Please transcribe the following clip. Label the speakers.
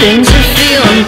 Speaker 1: things are feeling